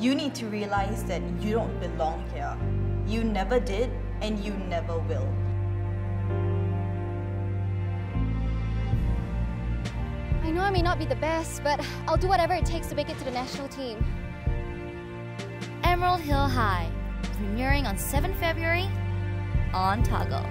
you need to realize that you don't belong here. You never did, and you never will. I know I may not be the best, but I'll do whatever it takes to make it to the national team. Emerald Hill High, premiering on 7 February on Toggle.